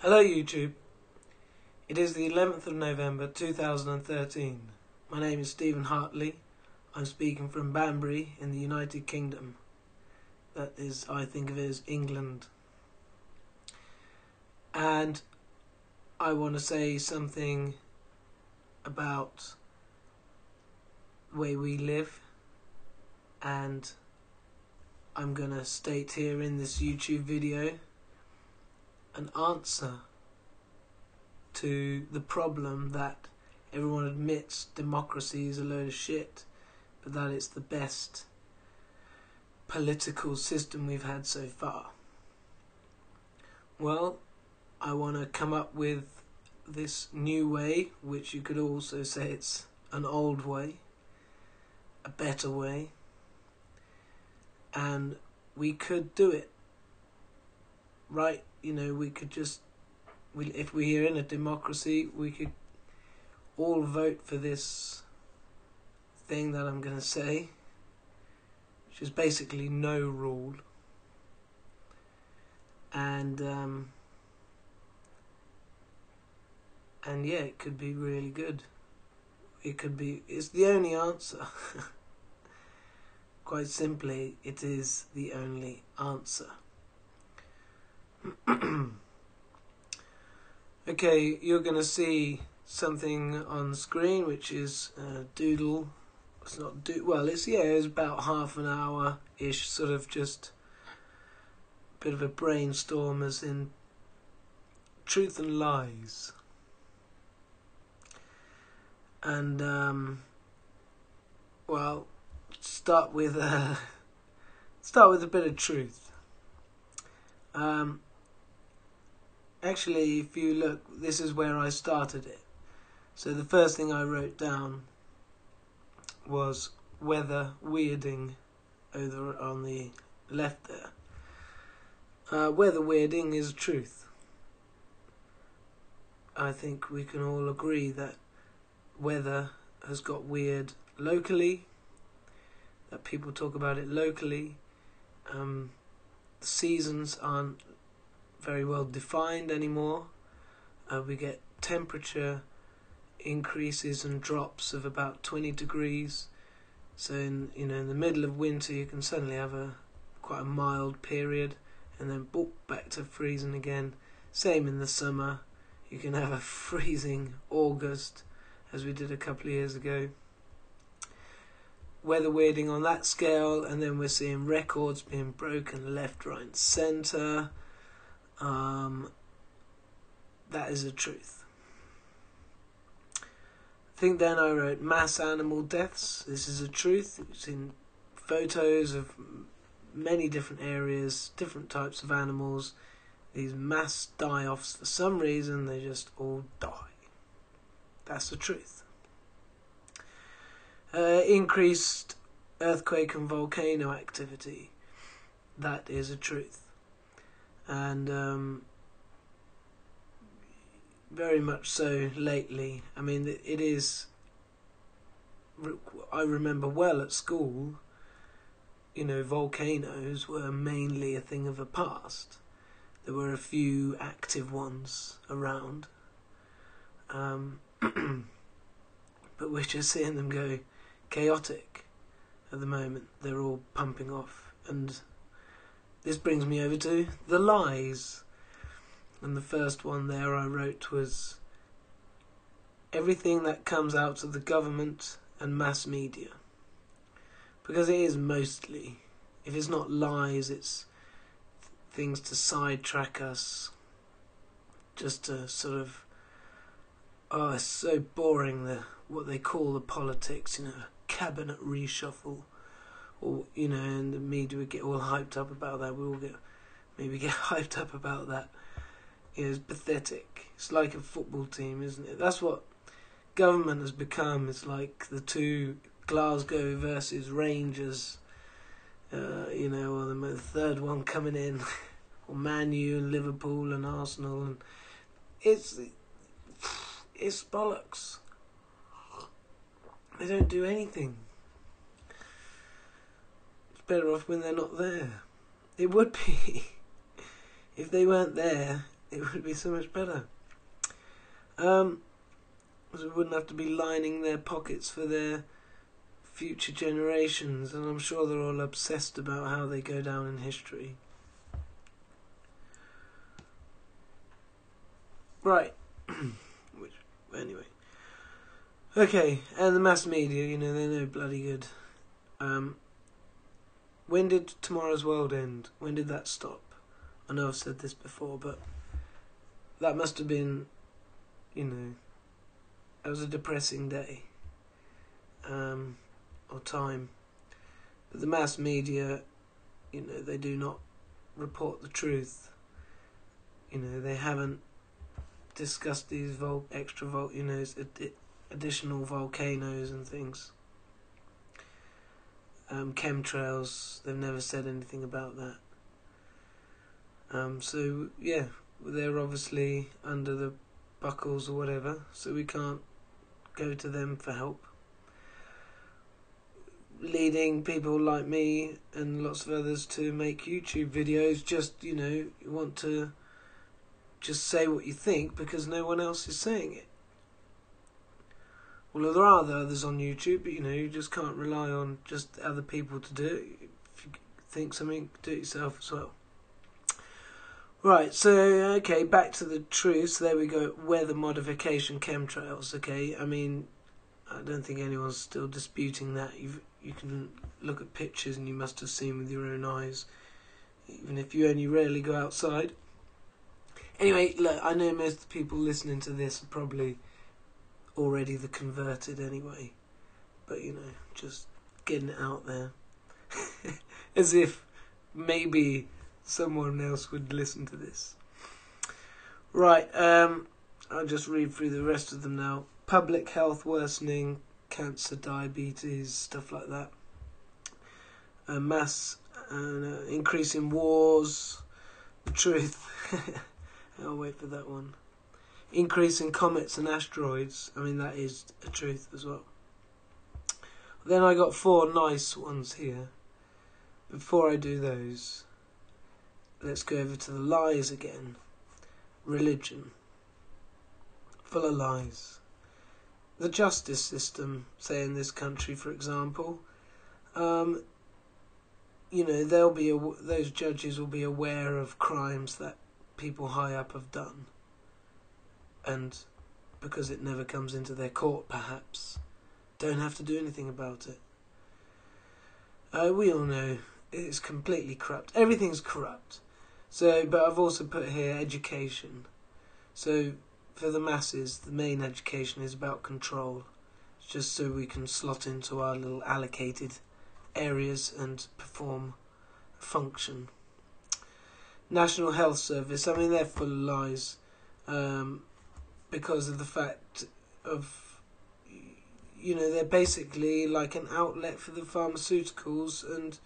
Hello YouTube. It is the 11th of November 2013. My name is Stephen Hartley. I'm speaking from Banbury in the United Kingdom. That is, I think of it as England. And I want to say something about the way we live and I'm going to state here in this YouTube video an answer to the problem that everyone admits democracy is a load of shit, but that it's the best political system we've had so far. Well, I want to come up with this new way, which you could also say it's an old way, a better way, and we could do it. Right, you know, we could just, we, if we're in a democracy, we could all vote for this thing that I'm going to say, which is basically no rule. And, um, and yeah, it could be really good. It could be, it's the only answer. Quite simply, it is the only answer. okay, you're going to see something on screen which is uh, doodle. It's not do well. It's yeah, it's about half an hour ish, sort of just a bit of a brainstorm, as in truth and lies. And um, well, start with uh, start with a bit of truth. Um, actually, if you look, this is where I started it. So the first thing I wrote down was weather weirding over on the left there. Uh, weather weirding is truth. I think we can all agree that weather has got weird locally that people talk about it locally. Um, the seasons aren't very well defined anymore. Uh, we get temperature increases and drops of about 20 degrees. So in you know in the middle of winter you can suddenly have a quite a mild period and then boop back to freezing again. Same in the summer. You can have a freezing August as we did a couple of years ago weather weirding on that scale, and then we're seeing records being broken left, right, and centre. Um, that is the truth. I think then I wrote mass animal deaths. This is a truth. It's in photos of many different areas, different types of animals. These mass die offs for some reason, they just all die. That's the truth uh, increased earthquake and volcano activity. That is a truth. And um, very much so lately. I mean, it is. I remember well at school, you know, volcanoes were mainly a thing of the past. There were a few active ones around. Um, but we're just seeing them go chaotic at the moment. They're all pumping off. And this brings me over to the lies. And the first one there I wrote was everything that comes out of the government and mass media. Because it is mostly, if it's not lies, it's things to sidetrack us, just to sort of, oh, it's so boring the what they call the politics, you know, cabinet reshuffle, or you know, and the media would get all hyped up about that. We all get maybe get hyped up about that. You know, it's pathetic. It's like a football team, isn't it? That's what government has become. It's like the two Glasgow versus Rangers. Uh, you know, or the third one coming in, or Man U and Liverpool and Arsenal, and it's it's bollocks. They don't do anything. Better off when they're not there. It would be if they weren't there. it would be so much better. Um, we wouldn't have to be lining their pockets for their future generations, and I'm sure they're all obsessed about how they go down in history. Right. Which, anyway. Okay, and the mass media, you know, they're no bloody good. Um, when did Tomorrow's World end? When did that stop? I know I've said this before, but that must have been, you know, that was a depressing day. Um, or time. But the mass media, you know, they do not report the truth. You know, they haven't discussed these vol- extra vol- you know, ad- additional volcanoes and things. Um, chemtrails, they've never said anything about that. Um, so yeah, they're obviously under the buckles or whatever, so we can't go to them for help leading people like me and lots of others to make YouTube videos. Just you know, you want to just say what you think because no one else is saying it. Well, there are others on YouTube, but you know, you just can't rely on just other people to do it. If you think something, do it yourself as well. Right, so okay, back to the truth. So There we go. Weather modification chemtrails. Okay, I mean, I don't think anyone's still disputing that. You've you can look at pictures and you must have seen with your own eyes, even if you only rarely go outside. Anyway, look, I know most people listening to this are probably already the converted anyway, but you know, just getting it out there. As if maybe someone else would listen to this. Right, um, I'll just read through the rest of them now. Public health worsening, cancer, diabetes, stuff like that. Uh, mass and uh, increase in wars. The truth. I'll wait for that one. Increase in comets and asteroids. I mean, that is a truth as well. Then I got four nice ones here. Before I do those, let's go over to the lies again. Religion. Full of lies the justice system, say in this country, for example, um, you know, they'll be those judges will be aware of crimes that people high up have done, and because it never comes into their court, perhaps, don't have to do anything about it. Uh, we all know it's completely corrupt. Everything's corrupt. So, but I've also put here education. So for the masses, the main education is about control, just so we can slot into our little allocated areas and perform a function. National Health Service, I mean, they're full of lies um, because of the fact of, you know, they're basically like an outlet for the pharmaceuticals and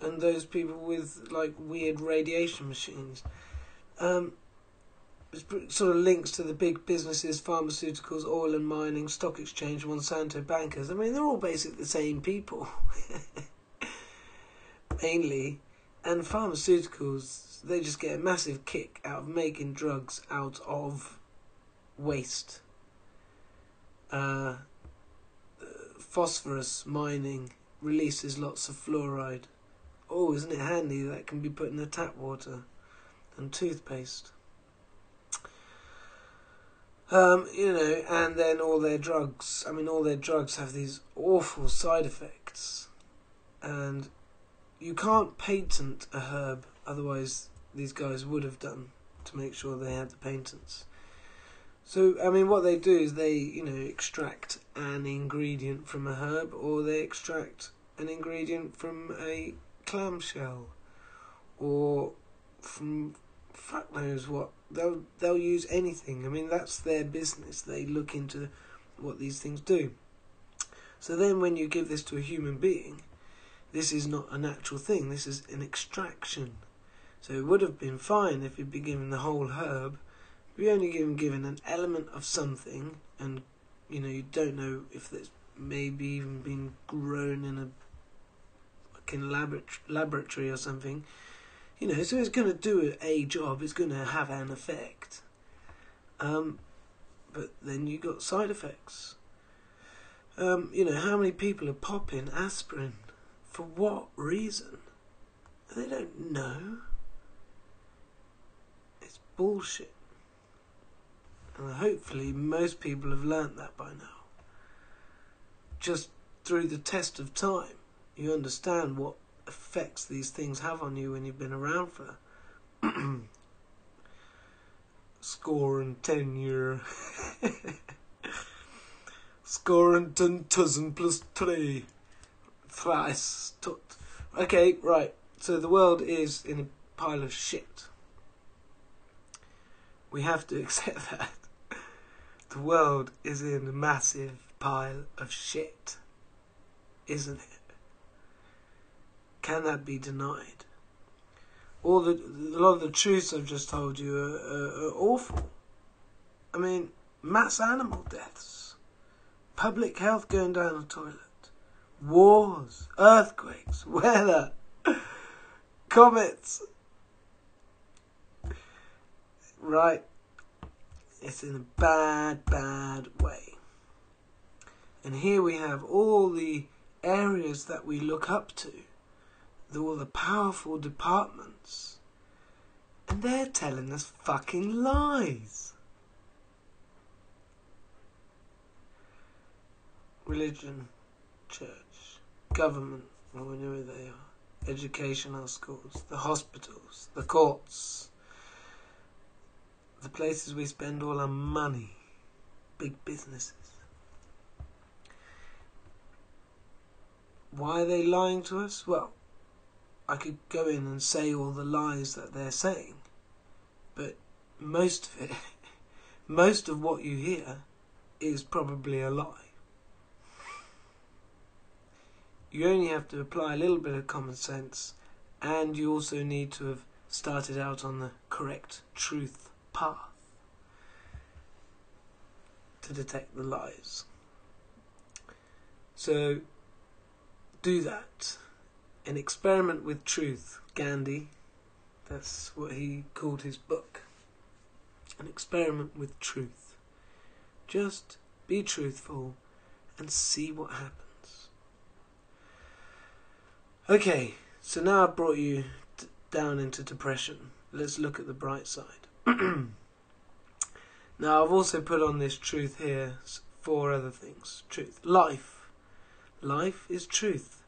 and those people with like weird radiation machines. Um, sort of links to the big businesses, pharmaceuticals, oil and mining, stock exchange, Monsanto, bankers. I mean, they're all basically the same people, mainly. And pharmaceuticals, they just get a massive kick out of making drugs out of waste. Uh, phosphorus mining releases lots of fluoride. Oh, isn't it handy that can be put in the tap water and toothpaste? Um, you know, and then all their drugs. I mean, all their drugs have these awful side effects, and you can't patent a herb. Otherwise, these guys would have done to make sure they had the patents. So, I mean, what they do is they, you know, extract an ingredient from a herb, or they extract an ingredient from a clamshell, or from fuck knows what they'll they'll use anything. I mean, that's their business. They look into what these things do. So then, when you give this to a human being, this is not a natural thing. This is an extraction. So it would have been fine if you'd been given the whole herb. You're only given given an element of something, and you know you don't know if it's maybe even been grown in a fucking laboratory or something You know, so it's going to do a job. It's going to have an effect. Um, but then you got side effects. Um, you know, how many people are popping aspirin? For what reason? They don't know. It's bullshit. And hopefully, most people have learnt that by now. Just through the test of time, you understand what effects these things have on you when you've been around for score and ten year. score and ten dozen plus three. Thrice. Okay, right. So the world is in a pile of shit. We have to accept that. The world is in a massive pile of shit. Isn't it? Can that be denied? All the a lot of the truths I've just told you are, are, are awful. I mean, mass animal deaths, public health going down the toilet, wars, earthquakes, weather, comets. Right, it's in a bad, bad way. And here we have all the areas that we look up to all the powerful departments, and they're telling us fucking lies. Religion, church, government, well, we know where they are, educational schools, the hospitals, the courts, the places we spend all our money, big businesses. Why are they lying to us? Well, I could go in and say all the lies that they're saying, but most of it, most of what you hear is probably a lie. You only have to apply a little bit of common sense, and you also need to have started out on the correct truth path to detect the lies. So, do that. An Experiment with Truth, Gandhi. That's what he called his book. An experiment with truth. Just be truthful and see what happens. Okay, so now I've brought you down into depression. Let's look at the bright side. now, I've also put on this truth here four other things. Truth. Life. Life is truth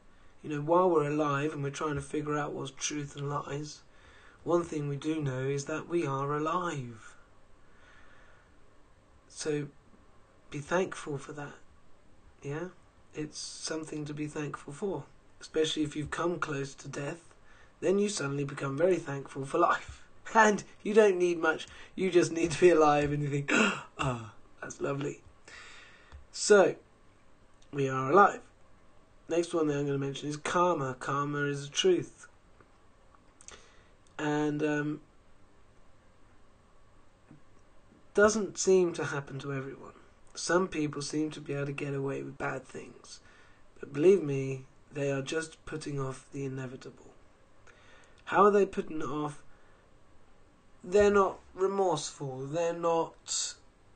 you know, while we're alive and we're trying to figure out what's truth and lies, one thing we do know is that we are alive. So be thankful for that. Yeah? It's something to be thankful for. Especially if you've come close to death, then you suddenly become very thankful for life. And you don't need much, you just need to be alive and you think, ah, oh, that's lovely. So, we are alive next one that I'm going to mention is karma. Karma is a truth. And um, doesn't seem to happen to everyone. Some people seem to be able to get away with bad things. But believe me, they are just putting off the inevitable. How are they putting off? They're not remorseful. They're not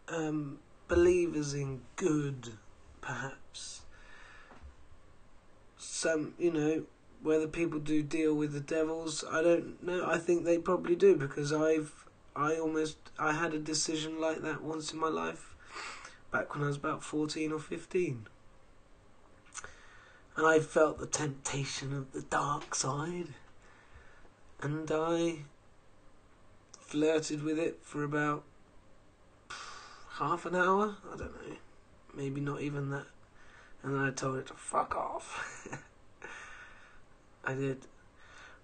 um, believers in good, perhaps some, you know, whether people do deal with the devils, I don't know. I think they probably do because I've, I almost, I had a decision like that once in my life, back when I was about fourteen or fifteen, and I felt the temptation of the dark side, and I flirted with it for about half an hour. I don't know, maybe not even that and then I told it to fuck off. I did.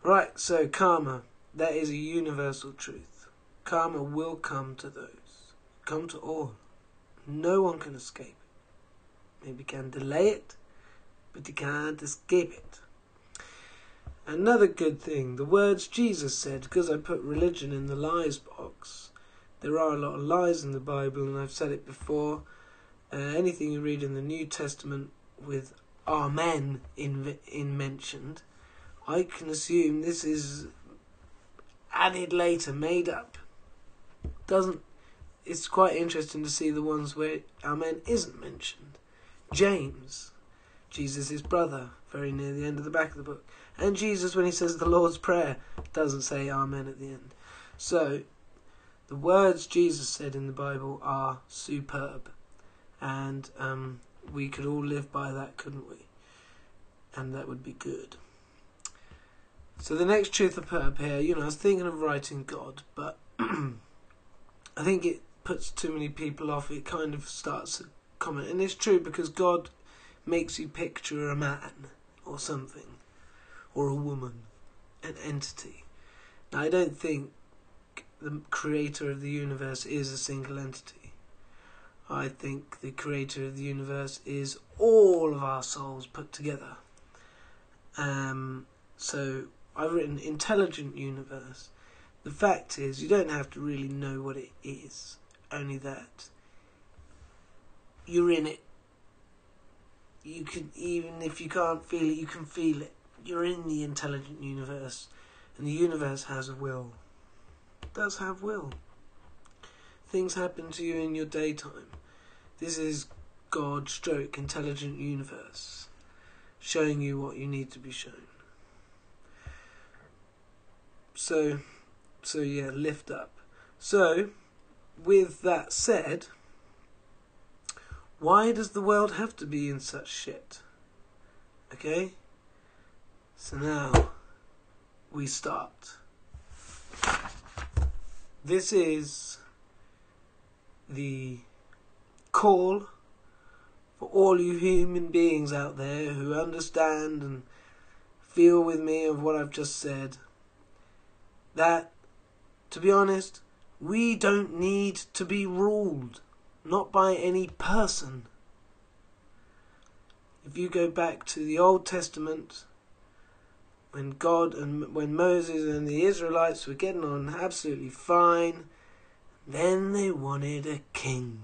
Right, so karma. That is a universal truth. Karma will come to those. Come to all. No one can escape it. Maybe can delay it, but you can't escape it. Another good thing, the words Jesus said, because I put religion in the lies box. There are a lot of lies in the Bible, and I've said it before uh, anything you read in the New Testament with Amen in in mentioned, I can assume this is added later, made up. Doesn't. It's quite interesting to see the ones where Amen isn't mentioned. James, Jesus' brother, very near the end of the back of the book. And Jesus, when he says the Lord's Prayer, doesn't say Amen at the end. So, the words Jesus said in the Bible are superb. And um, we could all live by that, couldn't we? And that would be good. So the next truth I put up here, you know, I was thinking of writing God, but I think it puts too many people off. It kind of starts a comment, and it's true because God makes you picture a man or something, or a woman, an entity. Now, I don't think the creator of the universe is a single entity. I think the creator of the universe is all of our souls put together. Um, so I've written intelligent universe. The fact is, you don't have to really know what it is, only that you're in it. You can, even if you can't feel it, you can feel it. You're in the intelligent universe, and the universe has a will. It does have will. Things happen to you in your daytime. This is God stroke intelligent universe showing you what you need to be shown. So, so yeah, lift up. So, with that said, why does the world have to be in such shit? Okay? So now, we start. This is the call for all you human beings out there who understand and feel with me of what I've just said that, to be honest, we don't need to be ruled, not by any person. If you go back to the Old Testament, when God and when Moses and the Israelites were getting on absolutely fine, then they wanted a king.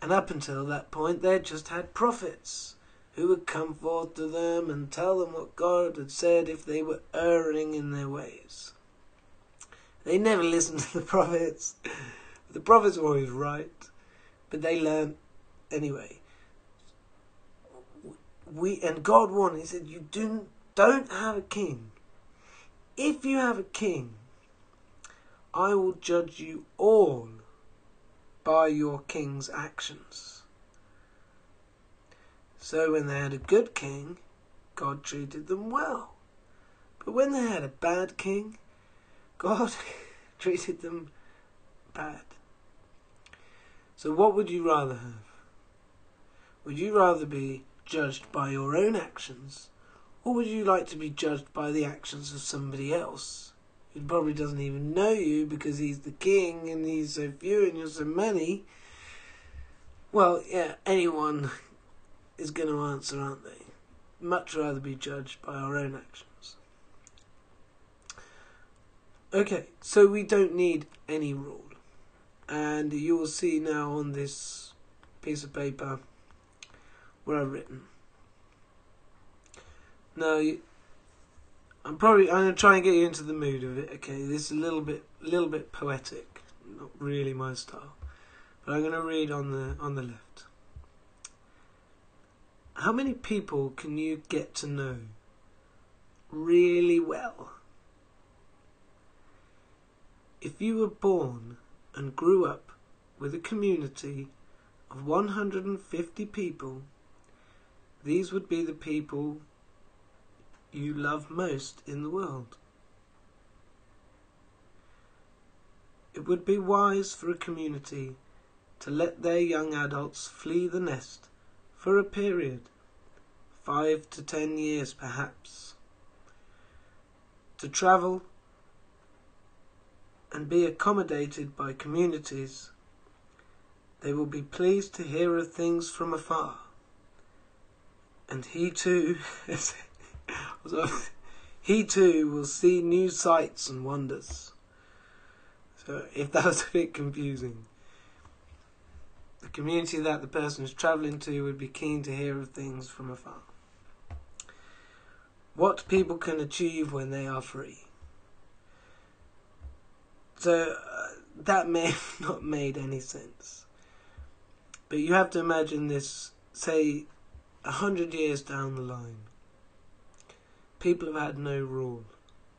And up until that point, they'd just had prophets who would come forth to them and tell them what God had said if they were erring in their ways. They never listened to the prophets. The prophets were always right, but they learned anyway. We and God warned. He said, "You do don't have a king. If you have a king, I will judge you all by your king's actions." So when they had a good king, God treated them well. But when they had a bad king, God treated them bad. So what would you rather have? Would you rather be judged by your own actions, or would you like to be judged by the actions of somebody else who probably doesn't even know you because he's the king and he's so few and you're so many? Well, yeah, anyone is going to answer, aren't they? Much rather be judged by our own actions. Okay, so we don't need any rule. And you will see now on this piece of paper what I've written. Now, I'm probably I'm to try and get you into the mood of it. Okay, this is a little bit, little bit poetic, not really my style, but I'm going to read on the on the left how many people can you get to know really well? If you were born and grew up with a community of 150 people, these would be the people you love most in the world. It would be wise for a community to let their young adults flee the nest for a period, five to ten years perhaps, to travel and be accommodated by communities, they will be pleased to hear of things from afar. And he too, he too will see new sights and wonders. So if that was a bit confusing, the community that the person is travelling to would be keen to hear of things from afar. What people can achieve when they are free. So uh, that may have not made any sense. But you have to imagine this, say, a hundred years down the line. People have had no rule.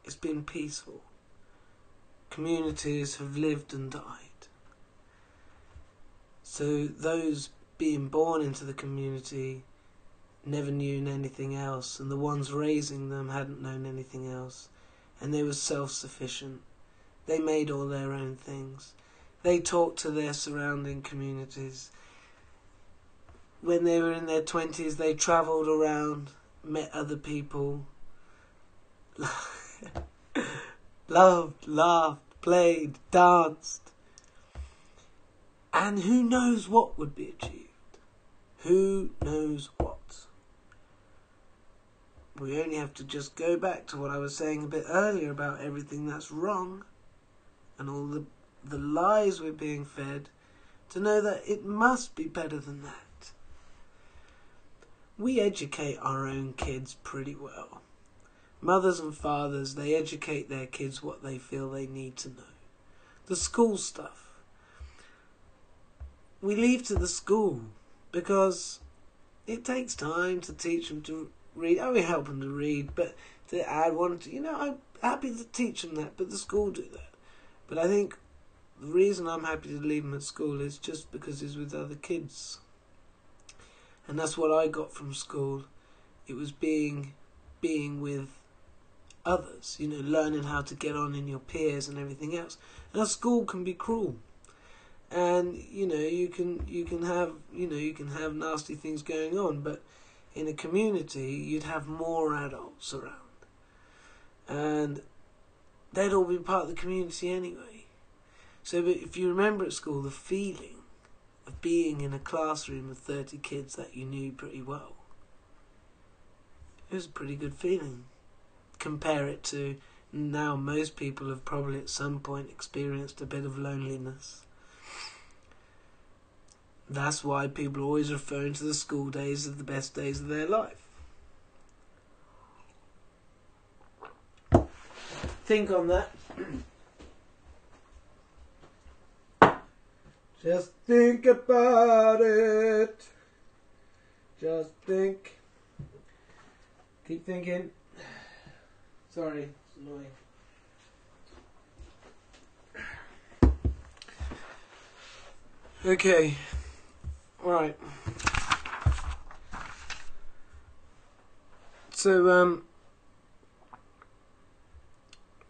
It's been peaceful. Communities have lived and died. So those being born into the community never knew anything else, and the ones raising them hadn't known anything else, and they were self sufficient. They made all their own things. They talked to their surrounding communities. When they were in their 20s, they travelled around, met other people, loved, laughed, played, danced. And who knows what would be achieved? Who knows what? We only have to just go back to what I was saying a bit earlier about everything that's wrong and all the, the lies we're being fed to know that it must be better than that. We educate our own kids pretty well. Mothers and fathers, they educate their kids what they feel they need to know. The school stuff. We leave to the school because it takes time to teach them to read. I will help them to read, but to add one, to, you know, I'm happy to teach them that, but the school do that. But I think the reason I'm happy to leave them at school is just because he's with other kids. And that's what I got from school. It was being being with others, you know, learning how to get on in your peers and everything else. Now school can be cruel. And, you know, you can you can have you know, you can have nasty things going on, but in a community, you'd have more adults around. And they'd all be part of the community anyway. So if you remember at school the feeling of being in a classroom of 30 kids that you knew pretty well, it was a pretty good feeling. Compare it to now most people have probably at some point experienced a bit of loneliness that's why people are always referring to the school days as the best days of their life. Think on that. Just think about it. Just think. Keep thinking. Sorry, it's annoying. Okay. Right. So um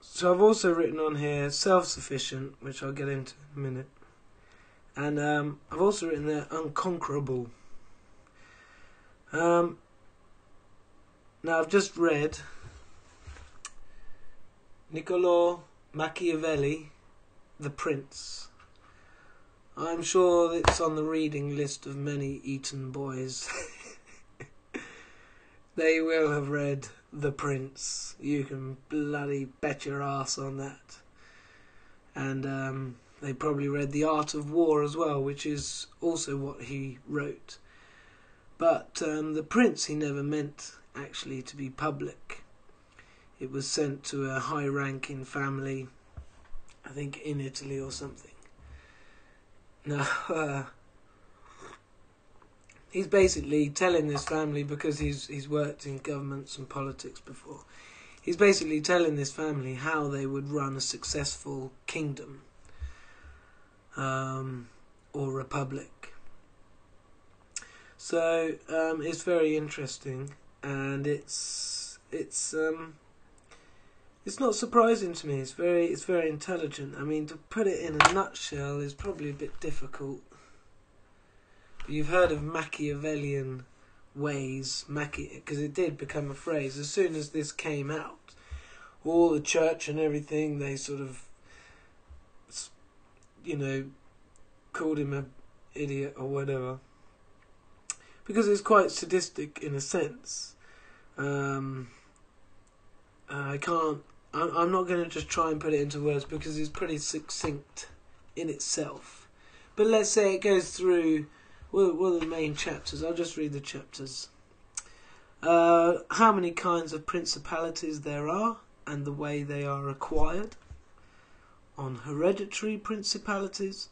so I've also written on here self-sufficient, which I'll get into in a minute. And um, I've also written there unconquerable. Um, now I've just read Niccolo Machiavelli, The Prince. I'm sure it's on the reading list of many Eton boys. they will have read The Prince. You can bloody bet your ass on that. And um, they probably read The Art of War as well, which is also what he wrote. But um, The Prince he never meant actually to be public. It was sent to a high ranking family, I think in Italy or something no, uh, he's basically telling this family because he's he's worked in governments and politics before. He's basically telling this family how they would run a successful kingdom um, or republic. So um, it's very interesting, and it's it's um, it's not surprising to me. It's very it's very intelligent. I mean, to put it in a nutshell is probably a bit difficult. But you've heard of Machiavellian ways, Machi because it did become a phrase as soon as this came out. All the church and everything, they sort of, you know, called him a idiot or whatever. Because it's quite sadistic in a sense. Um, I can't I'm not going to just try and put it into words because it's pretty succinct in itself. But let's say it goes through what are the main chapters. I'll just read the chapters. Uh, how many kinds of principalities there are and the way they are acquired. On hereditary principalities,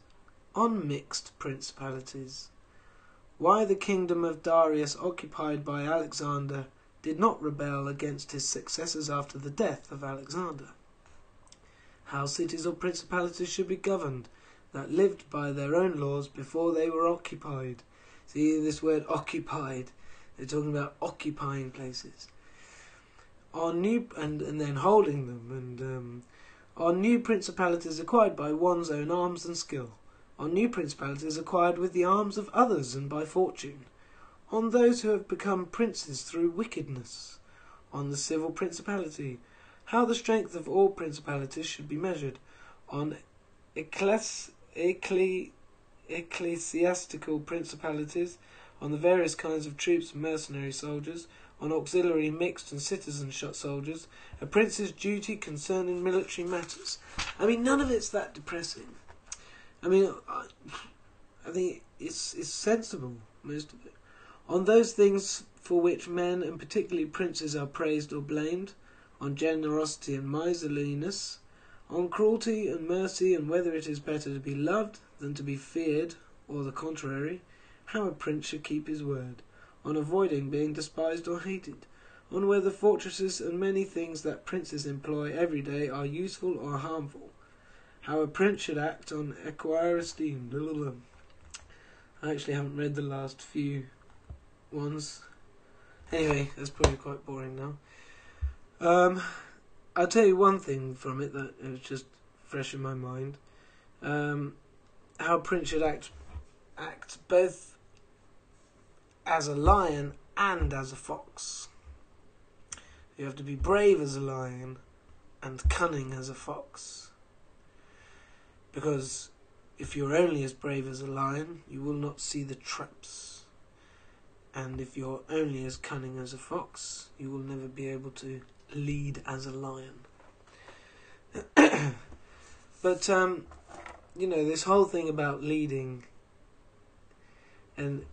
on mixed principalities. Why the kingdom of Darius occupied by Alexander did not rebel against his successors after the death of Alexander. How cities or principalities should be governed that lived by their own laws before they were occupied. See this word occupied. They're talking about occupying places. On new and, and then holding them and um, on new principalities acquired by one's own arms and skill. On new principalities acquired with the arms of others and by fortune. On those who have become princes through wickedness, on the civil principality, how the strength of all principalities should be measured, on ecclesi- ecclesi- ecclesiastical principalities, on the various kinds of troops and mercenary soldiers, on auxiliary, mixed, and citizen shot soldiers, a prince's duty concerning military matters. I mean, none of it's that depressing. I mean, I, I think it's it's sensible, most of it on those things for which men, and particularly princes, are praised or blamed, on generosity and miserliness, on cruelty and mercy, and whether it is better to be loved than to be feared, or the contrary, how a prince should keep his word, on avoiding being despised or hated, on whether fortresses and many things that princes employ every day are useful or harmful, how a prince should act on acquire esteem. I actually haven't read the last few ones. Anyway, that's probably quite boring now. Um, I'll tell you one thing from it that is just fresh in my mind. Um, how Prince should act, act both as a lion and as a fox. You have to be brave as a lion and cunning as a fox. Because if you're only as brave as a lion, you will not see the traps and if you're only as cunning as a fox, you will never be able to lead as a lion. but, um, you know, this whole thing about leading, and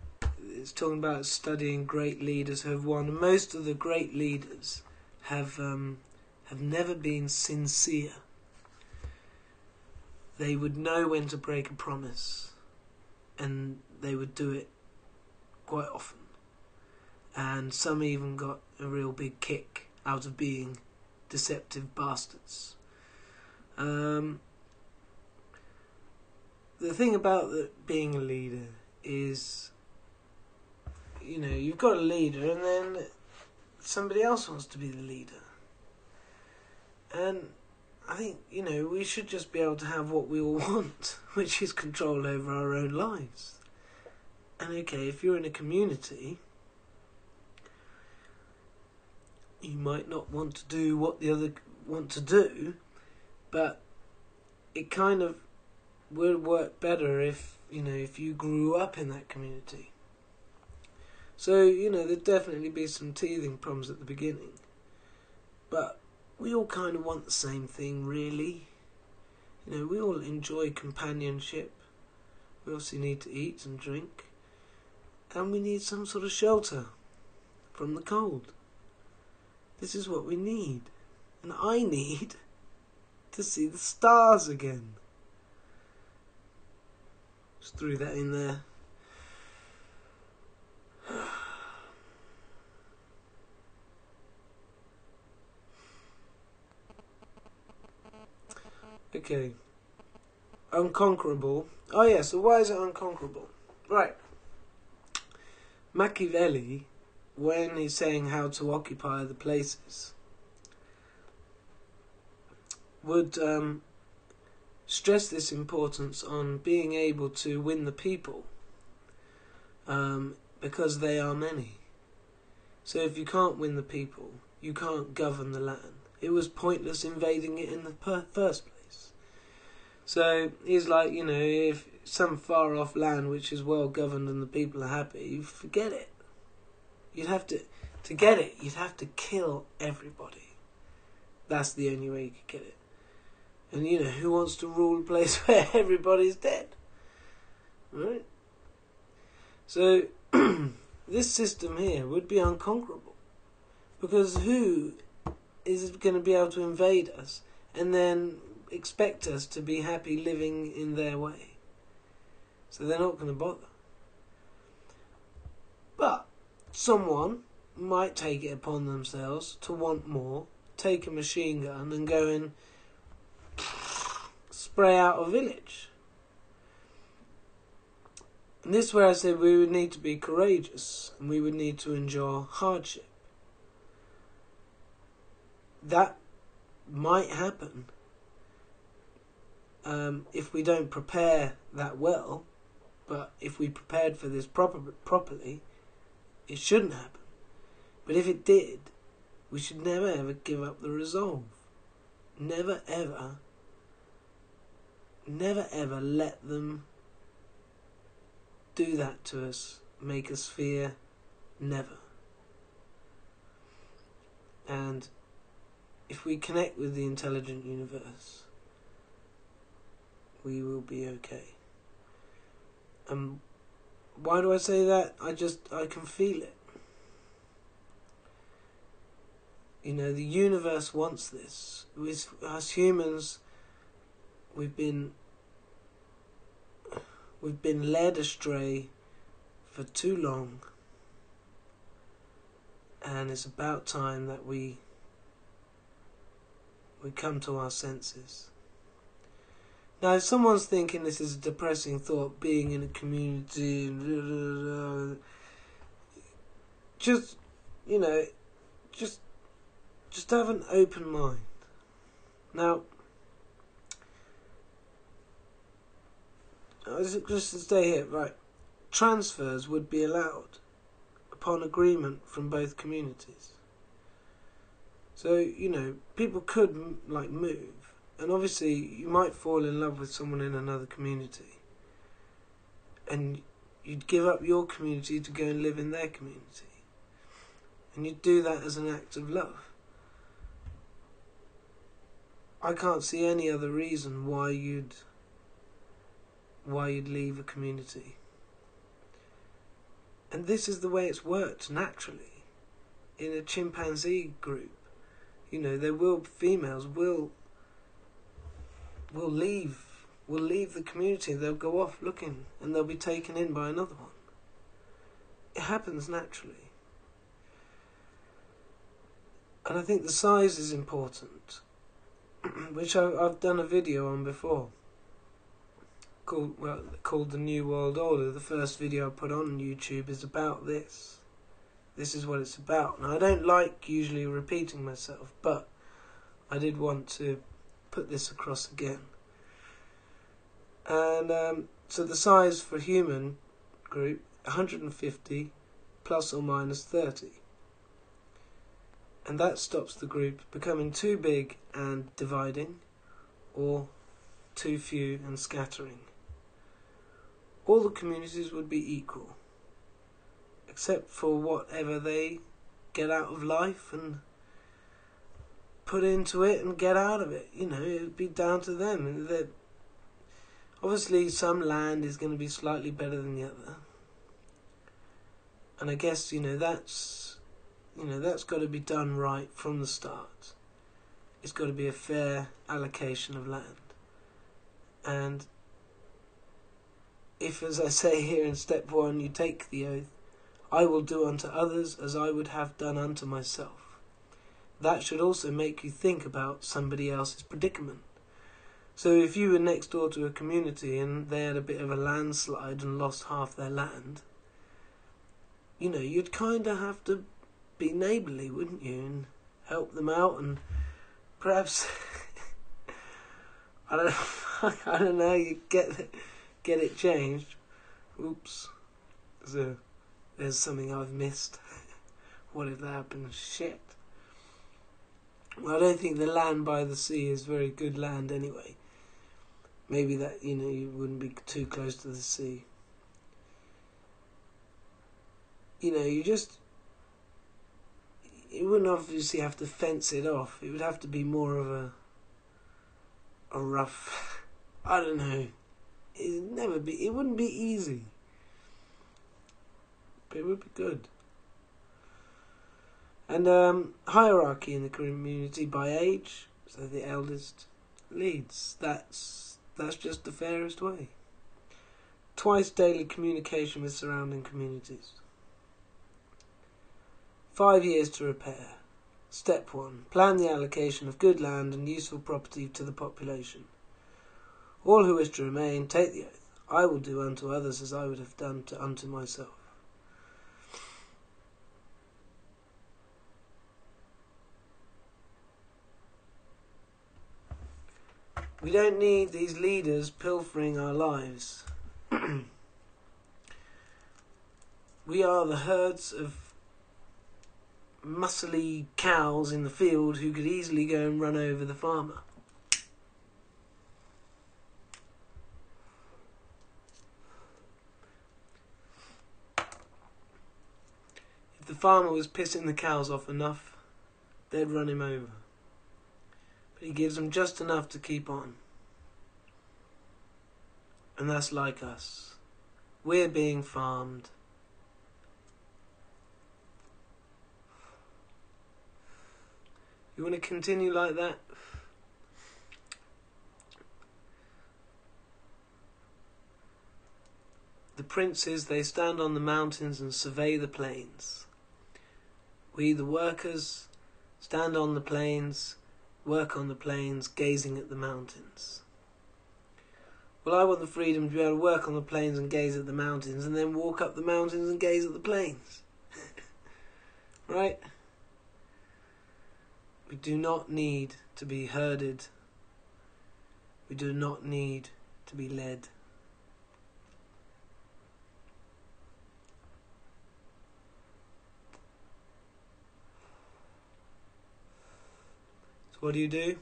it's talking about studying great leaders who have won. Most of the great leaders have um, have never been sincere. They would know when to break a promise, and they would do it quite often and some even got a real big kick out of being deceptive bastards. Um, the thing about the, being a leader is, you know, you've got a leader, and then somebody else wants to be the leader. And I think, you know, we should just be able to have what we all want, which is control over our own lives. And okay, if you're in a community, you might not want to do what the other want to do, but it kind of would work better if you know if you grew up in that community. So you know there'd definitely be some teething problems at the beginning, but we all kind of want the same thing, really. You know, we all enjoy companionship. We also need to eat and drink, and we need some sort of shelter from the cold. This is what we need. And I need to see the stars again. Just threw that in there. Okay. Unconquerable. Oh yeah, so why is it unconquerable? Right. Machiavelli when he's saying how to occupy the places, would um, stress this importance on being able to win the people um, because they are many. So if you can't win the people, you can't govern the land. It was pointless invading it in the per- first place. So he's like, you know, if some far off land which is well governed and the people are happy, you forget it. You'd have to, to get it, you'd have to kill everybody. That's the only way you could get it. And you know, who wants to rule a place where everybody's dead? Right? So, this system here would be unconquerable. Because who is going to be able to invade us and then expect us to be happy living in their way. So they're not going to bother. But someone might take it upon themselves to want more, take a machine gun and go and spray out a village. And this is where I said we would need to be courageous and we would need to endure hardship. That might happen um, if we don't prepare that well, but if we prepared for this proper, properly, it shouldn't happen. But if it did, we should never ever give up the resolve. Never ever, never ever let them do that to us, make us fear. Never. And if we connect with the intelligent universe, we will be okay. And why do I say that? I just I can feel it. You know, the universe wants this. With us humans, we've been we've been led astray for too long, and it's about time that we we come to our senses. Now, if someone's thinking this is a depressing thought, being in a community, just, you know, just, just have an open mind. Now, just to stay here, right? Transfers would be allowed upon agreement from both communities. So you know, people could like move, and obviously you might fall in love with someone in another community, and you'd give up your community to go and live in their community, and you'd do that as an act of love. I can't see any other reason why you'd why you'd leave a community. And this is the way it's worked naturally in a chimpanzee group you know, there will females will will leave will leave the community. They'll go off looking, and they'll be taken in by another one. It happens naturally, and I think the size is important, which I, I've done a video on before. Called well, called the New World Order. The first video I put on YouTube is about this this is what it's about. Now, I don't like usually repeating myself, but I did want to put this across again. And um, so the size for human group 150 plus or minus 30. And that stops the group becoming too big and dividing, or too few and scattering. All the communities would be equal except for whatever they get out of life and put into it and get out of it. You know, it'd be down to them. That obviously some land is going to be slightly better than the other, and I guess you know that's you know that's got to be done right from the start. It's got to be a fair allocation of land, and if, as I say here in step one, you take the oath I will do unto others as I would have done unto myself. That should also make you think about somebody else's predicament. So if you were next door to a community and they had a bit of a landslide and lost half their land, you know, you'd kind of have to be neighbourly, wouldn't you, and help them out and perhaps I don't I don't know you get get it changed. Oops. So there's something I've missed. what if that happens? Shit. I don't think the land by the sea is very good land anyway. Maybe that, you know, you wouldn't be too close to the sea. You know, you just. You wouldn't obviously have to fence it off. It would have to be more of a. a rough. I don't know. It'd never be. It wouldn't be easy but it would be good. And um, hierarchy in the community by age, so the eldest leads. That's that's just the fairest way. Twice daily communication with surrounding communities. Five years to repair. Step 1. Plan the allocation of good land and useful property to the population. All who wish to remain, take the oath. I will do unto others as I would have done to unto myself. We don't need these leaders pilfering our lives. we are the herds of muscly cows in the field who could easily go and run over the farmer. If the farmer was pissing the cows off enough, they'd run him over. But he gives them just enough to keep on. And that's like us. We're being farmed. You want to continue like that? The princes, they stand on the mountains and survey the plains. We, the workers, stand on the plains, work on the plains, gazing at the mountains. Well, I want the freedom to be able to work on the plains and gaze at the mountains, and then walk up the mountains and gaze at the plains. right? We do not need to be herded. We do not need to be led. So, what do you do?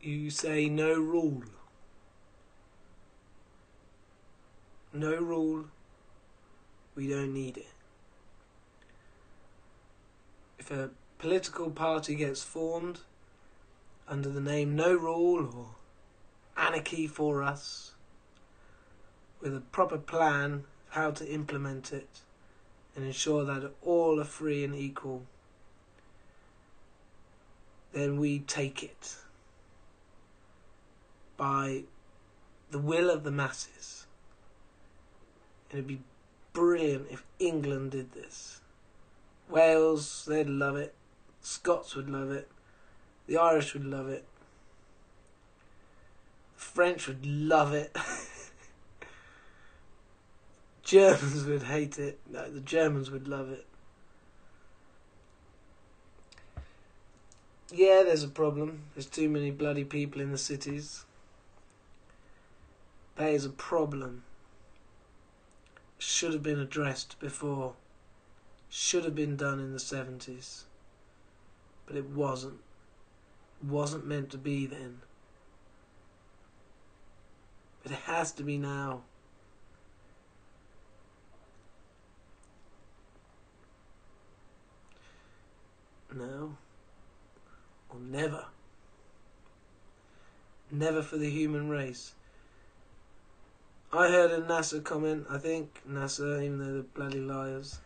You say no rule. No rule. We don't need it. If a political party gets formed under the name No Rule or Anarchy for Us with a proper plan of how to implement it and ensure that all are free and equal, then we take it by the will of the masses. It'd be brilliant if England did this. Wales, they'd love it. Scots would love it. The Irish would love it. The French would love it. Germans would hate it. No, the Germans would love it. Yeah, there's a problem. There's too many bloody people in the cities. That is a problem. Should have been addressed before. Should have been done in the 70s but it wasn't. Wasn't meant to be then. But it has to be now. No. Or never. Never for the human race. I heard a NASA comment, I think, NASA, even though they're bloody liars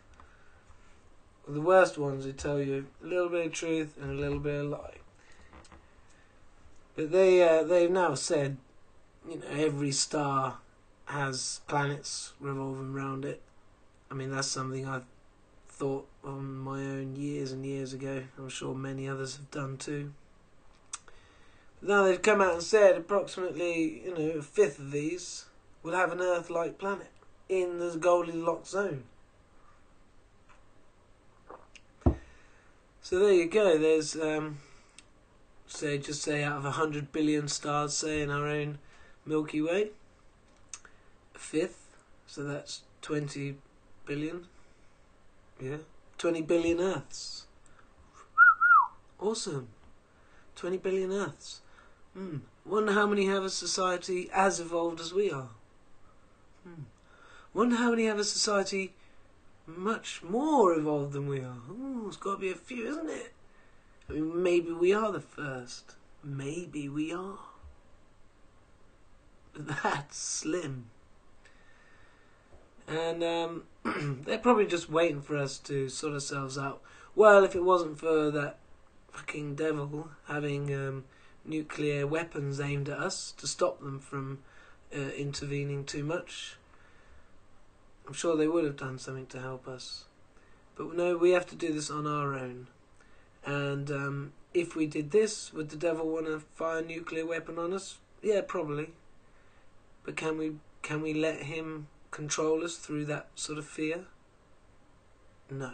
the worst ones who tell you a little bit of truth and a little bit of lie. But they uh, they've now said, you know, every star has planets revolving around it. I mean, that's something I've thought on my own years and years ago. I'm sure many others have done too. Now they've come out and said approximately, you know, a fifth of these will have an Earth-like planet in the Goldilocks zone. So there you go. There's, um, say, just say out of hundred billion stars, say in our own Milky Way, a fifth. So that's twenty billion. Yeah, twenty billion Earths. Awesome. Twenty billion Earths. Hmm. Wonder how many have a society as evolved as we are. Hmm. Wonder how many have a society much more evolved than we are. Ooh, it's got to be a few, isn't it? I mean, maybe we are the first. Maybe we are. That's slim. And um, they're probably just waiting for us to sort ourselves out. Well, if it wasn't for that fucking devil having um, nuclear weapons aimed at us to stop them from uh, intervening too much. I'm sure they would have done something to help us. But no, we have to do this on our own. And um, if we did this, would the devil want to fire a nuclear weapon on us? Yeah, probably. But can we can we let him control us through that sort of fear? No.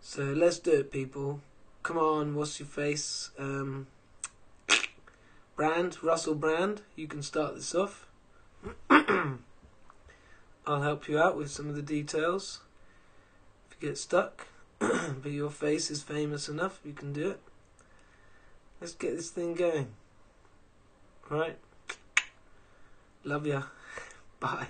So let's do it, people. Come on, what's your face? Um, Brand, Russell Brand, you can start this off. I'll help you out with some of the details. If you get stuck, but your face is famous enough, you can do it. Let's get this thing going. Right? Love ya. Bye.